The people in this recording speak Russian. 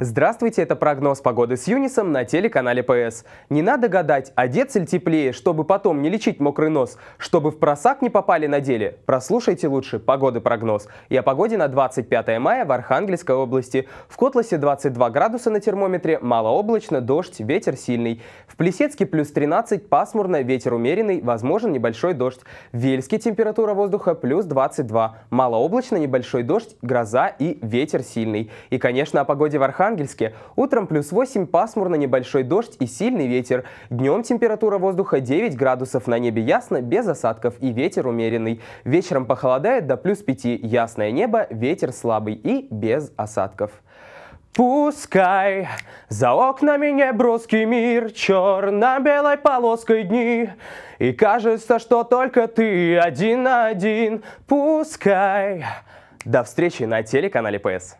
Здравствуйте, это прогноз погоды с Юнисом на телеканале ПС. Не надо гадать, одеться ли теплее, чтобы потом не лечить мокрый нос, чтобы в просак не попали на деле. Прослушайте лучше погоды прогноз. И о погоде на 25 мая в Архангельской области. В Котласе 22 градуса на термометре, малооблачно, дождь, ветер сильный. В Плесецке плюс 13, пасмурно, ветер умеренный, возможен небольшой дождь. В Вельске температура воздуха плюс 22, малооблачно, небольшой дождь, гроза и ветер сильный. И, конечно, о погоде в Архангельске Архангельске. Утром плюс 8, пасмурно, небольшой дождь и сильный ветер. Днем температура воздуха 9 градусов, на небе ясно, без осадков и ветер умеренный. Вечером похолодает до плюс 5, ясное небо, ветер слабый и без осадков. Пускай за окнами неброский мир черно-белой полоской дни И кажется, что только ты один на один Пускай До встречи на телеканале ПС